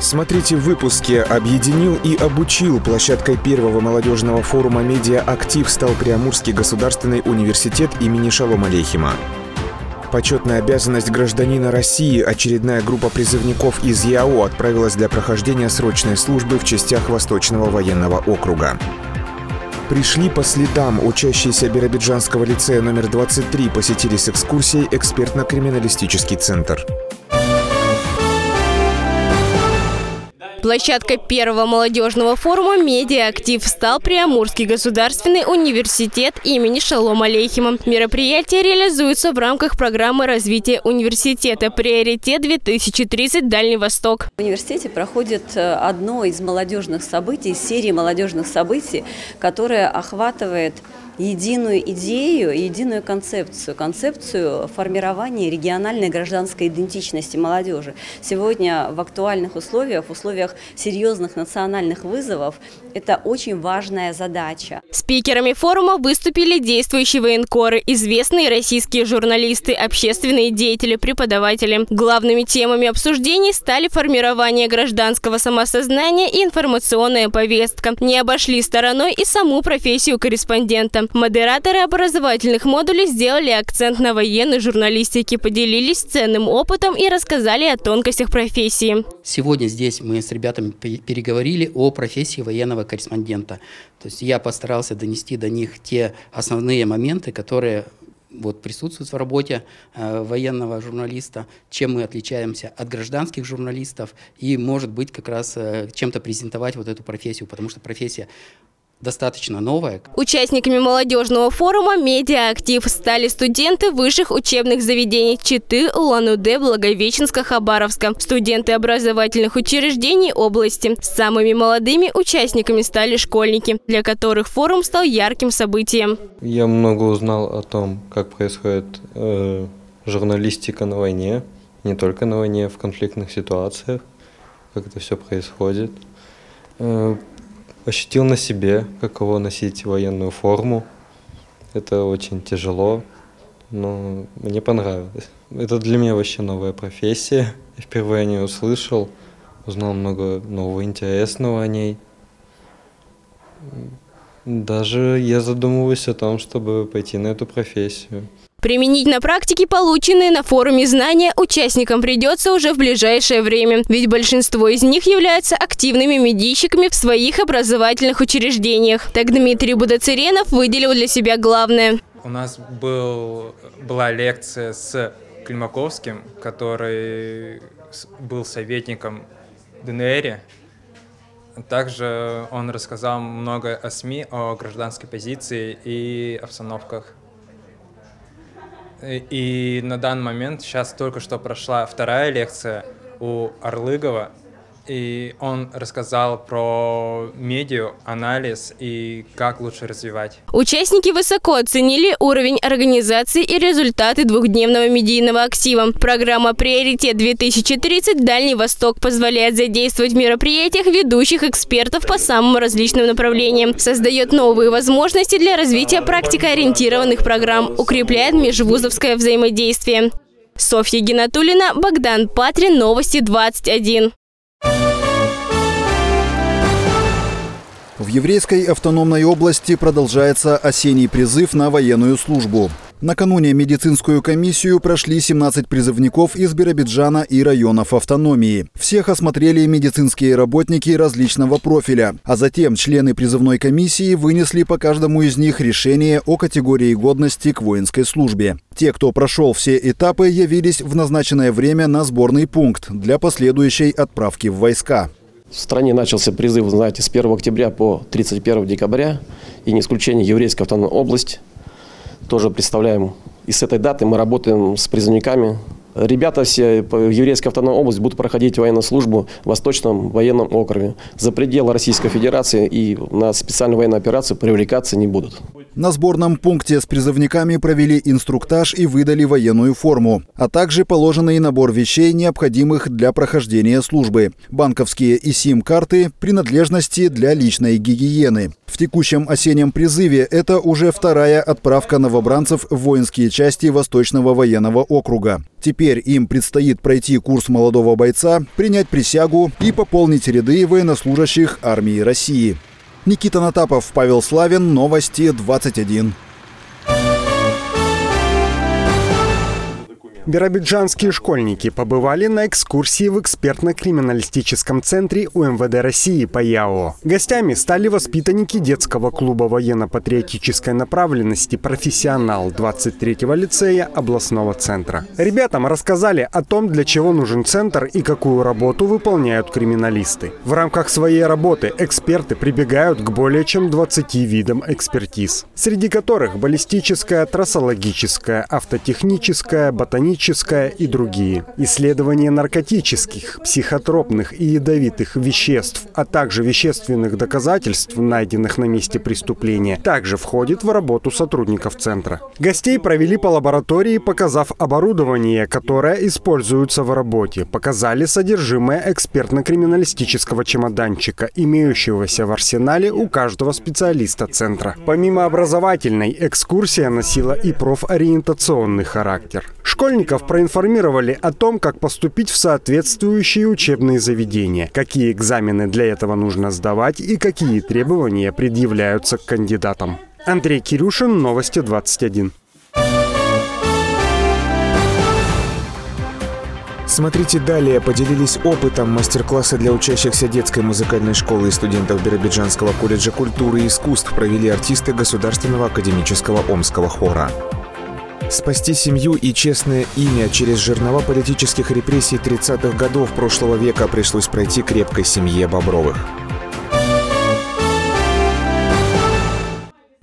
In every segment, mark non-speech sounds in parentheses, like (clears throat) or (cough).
Смотрите в выпуске «Объединил и обучил». Площадкой первого молодежного форума «Медиа Актив» стал Приамурский государственный университет имени Шалома Алейхима. Почетная обязанность гражданина России очередная группа призывников из ЯО отправилась для прохождения срочной службы в частях Восточного военного округа. Пришли по следам. Учащиеся Биробиджанского лицея номер 23 посетили с экскурсией экспертно-криминалистический центр. Площадкой первого молодежного форума «Медиа Актив» стал Приамурский государственный университет имени Шалома Алейхима. Мероприятие реализуется в рамках программы развития университета «Приоритет-2030 Дальний Восток». В университете проходит э, одно из молодежных событий, серии молодежных событий, которое охватывает единую идею, единую концепцию, концепцию формирования региональной гражданской идентичности молодежи. Сегодня в актуальных условиях, в условиях серьезных национальных вызовов, это очень важная задача. Спикерами форума выступили действующие военкоры, известные российские журналисты, общественные деятели, преподаватели. Главными темами обсуждений стали формирование гражданского самосознания и информационная повестка. Не обошли стороной и саму профессию корреспондента. Модераторы образовательных модулей сделали акцент на военной журналистике, поделились ценным опытом и рассказали о тонкостях профессии. Сегодня здесь мы с ребятами переговорили о профессии военного корреспондента. То есть я постарался донести до них те основные моменты, которые вот присутствуют в работе э, военного журналиста, чем мы отличаемся от гражданских журналистов и, может быть, как раз э, чем-то презентовать вот эту профессию, потому что профессия достаточно новая. Участниками молодежного форума «Медиа Актив» стали студенты высших учебных заведений Читы, Улан-Удэ, Благовещенска, Хабаровска, студенты образовательных учреждений области. Самыми молодыми участниками стали школьники, для которых форум стал ярким событием. Я много узнал о том, как происходит э, журналистика на войне, не только на войне, в конфликтных ситуациях, как это все происходит. Э, ощутил на себе, каково носить военную форму. Это очень тяжело, но мне понравилось. Это для меня вообще новая профессия. Я впервые о ней услышал, узнал много нового интересного о ней. Даже я задумываюсь о том, чтобы пойти на эту профессию. Применить на практике полученные на форуме знания участникам придется уже в ближайшее время, ведь большинство из них являются активными медийщиками в своих образовательных учреждениях. Так Дмитрий Будацеренов выделил для себя главное. У нас был, была лекция с Климаковским, который был советником ДНР. Также он рассказал много о СМИ, о гражданской позиции и обстановках и на данный момент сейчас только что прошла вторая лекция у Орлыгова, и он рассказал про медиа, анализ и как лучше развивать. Участники высоко оценили уровень организации и результаты двухдневного медийного актива. Программа «Приоритет-2030. Дальний Восток» позволяет задействовать в мероприятиях ведущих экспертов по самым различным направлениям, создает новые возможности для развития практикоориентированных программ, укрепляет межвузовское взаимодействие. Софья Геннатулина, Богдан Патрин, Новости 21. В еврейской автономной области продолжается осенний призыв на военную службу. Накануне медицинскую комиссию прошли 17 призывников из Биробиджана и районов автономии. Всех осмотрели медицинские работники различного профиля, а затем члены призывной комиссии вынесли по каждому из них решение о категории годности к воинской службе. Те, кто прошел все этапы, явились в назначенное время на сборный пункт для последующей отправки в войска. В стране начался призыв, знаете, с 1 октября по 31 декабря, и не исключение Еврейская автономная область. Тоже представляем. И с этой даты мы работаем с призывниками Ребята все в Еврейской автономной области будут проходить военную службу в Восточном военном округе. За пределы Российской Федерации и на специальную военную операцию привлекаться не будут. На сборном пункте с призывниками провели инструктаж и выдали военную форму, а также положенный набор вещей, необходимых для прохождения службы, банковские и сим-карты, принадлежности для личной гигиены. В текущем осеннем призыве это уже вторая отправка новобранцев в воинские части Восточного военного округа. Теперь им предстоит пройти курс молодого бойца, принять присягу и пополнить ряды военнослужащих армии России. Никита Натапов, Павел Славин, Новости 21. Биробиджанские школьники побывали на экскурсии в экспертно-криминалистическом центре УМВД России по ЯО. Гостями стали воспитанники детского клуба военно-патриотической направленности «Профессионал» 23-го лицея областного центра. Ребятам рассказали о том, для чего нужен центр и какую работу выполняют криминалисты. В рамках своей работы эксперты прибегают к более чем 20 видам экспертиз, среди которых баллистическая, трассологическая, автотехническая, ботаническая, химическое и другие. Исследование наркотических, психотропных и ядовитых веществ, а также вещественных доказательств, найденных на месте преступления, также входит в работу сотрудников центра. Гостей провели по лаборатории, показав оборудование, которое используется в работе, показали содержимое экспертно-криминалистического чемоданчика, имеющегося в арсенале у каждого специалиста центра. Помимо образовательной, экскурсия носила и профориентационный характер. Школьников проинформировали о том, как поступить в соответствующие учебные заведения, какие экзамены для этого нужно сдавать и какие требования предъявляются к кандидатам. Андрей Кирюшин, Новости 21. Смотрите далее. Поделились опытом мастер-класса для учащихся детской музыкальной школы и студентов Биробиджанского колледжа культуры и искусств провели артисты Государственного академического омского хора. Спасти семью и честное имя через жернова политических репрессий 30-х годов прошлого века пришлось пройти крепкой семье Бобровых.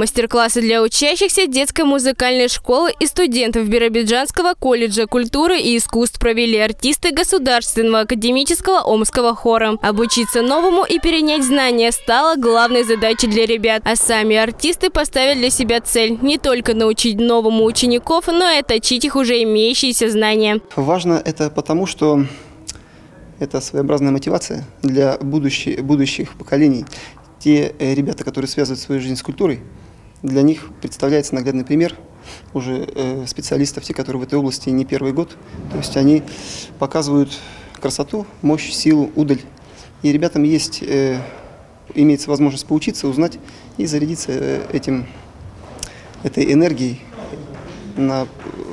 Мастер-классы для учащихся детской музыкальной школы и студентов Биробиджанского колледжа культуры и искусств провели артисты Государственного академического омского хора. Обучиться новому и перенять знания стало главной задачей для ребят. А сами артисты поставили для себя цель не только научить новому учеников, но и отточить их уже имеющиеся знания. Важно это потому, что это своеобразная мотивация для будущих, будущих поколений. Те э, ребята, которые связывают свою жизнь с культурой, для них представляется наглядный пример уже э, специалистов, те, которые в этой области не первый год. То есть они показывают красоту, мощь, силу, удаль. И ребятам есть, э, имеется возможность поучиться, узнать и зарядиться э, этим, этой энергией на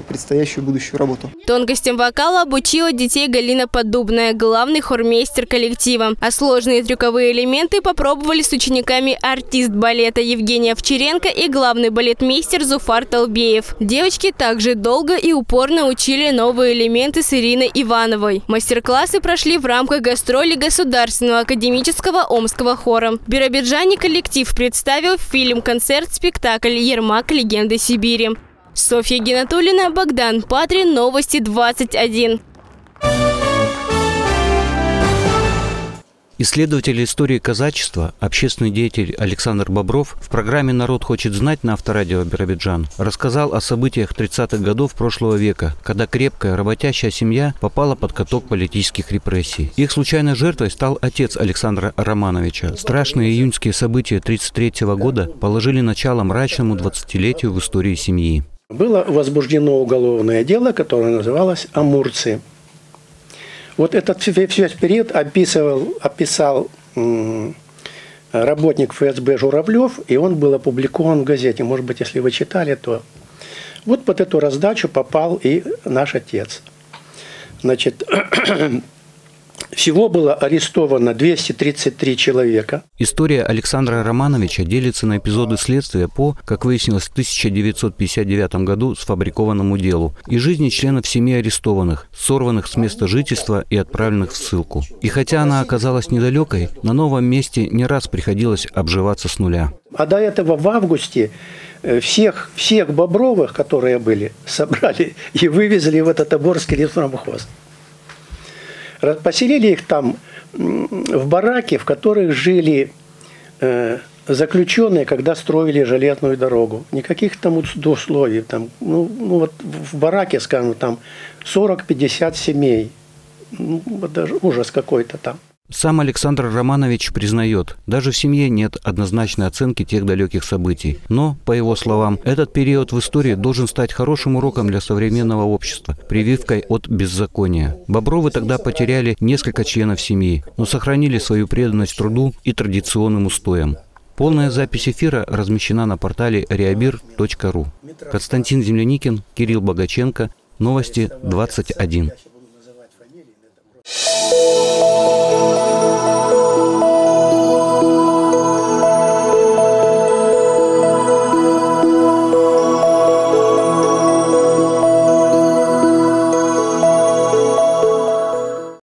предстоящую будущую работу. Тонкостям вокала обучила детей Галина Подубная, главный хормейстер коллектива. А сложные трюковые элементы попробовали с учениками артист балета Евгения Овчаренко и главный балетмейстер Зуфар Толбеев. Девочки также долго и упорно учили новые элементы с Ириной Ивановой. Мастер-классы прошли в рамках гастроли Государственного академического омского хора. В Биробиджане коллектив представил фильм-концерт-спектакль «Ермак. Легенды Сибири». Софья Геннатулина, Богдан Патрин, Новости 21. Исследователь истории казачества, общественный деятель Александр Бобров в программе «Народ хочет знать» на авторадио Биробиджан рассказал о событиях 30-х годов прошлого века, когда крепкая работящая семья попала под каток политических репрессий. Их случайной жертвой стал отец Александра Романовича. Страшные июньские события 1933 года положили начало мрачному 20-летию в истории семьи. Было возбуждено уголовное дело, которое называлось «Амурцы». Вот этот весь период описывал, описал работник ФСБ Журавлев, и он был опубликован в газете. Может быть, если вы читали, то вот под эту раздачу попал и наш отец. Значит, (clears throat) Всего было арестовано 233 человека. История Александра Романовича делится на эпизоды следствия по, как выяснилось, в 1959 году сфабрикованному делу и жизни членов семьи арестованных, сорванных с места жительства и отправленных в ссылку. И хотя она оказалась недалекой, на новом месте не раз приходилось обживаться с нуля. А до этого в августе э, всех, всех Бобровых, которые были, (laughs) собрали и вывезли в этот Оборский леспромхоз. Поселили их там в бараке, в которых жили э, заключенные, когда строили железную дорогу. Никаких там условий. Там, ну, ну вот в бараке, скажем, там 40-50 семей. Ну, даже ужас какой-то там. Сам Александр Романович признает, даже в семье нет однозначной оценки тех далеких событий. Но, по его словам, этот период в истории должен стать хорошим уроком для современного общества, прививкой от беззакония. Бобровы тогда потеряли несколько членов семьи, но сохранили свою преданность труду и традиционным устоям. Полная запись эфира размещена на портале reabir.ru. Константин Земляникин, Кирилл Богаченко, Новости 21.